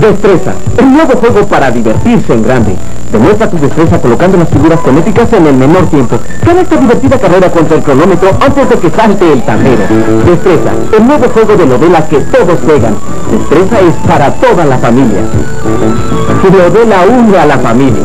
Destreza, el nuevo juego para divertirse en grande. Demuestra tu destreza colocando las figuras conéticas en el menor tiempo. Gana esta divertida carrera contra el cronómetro antes de que salte el tablero. Destreza, el nuevo juego de novela que todos juegan. Destreza es para toda la familia. Novela une a la familia.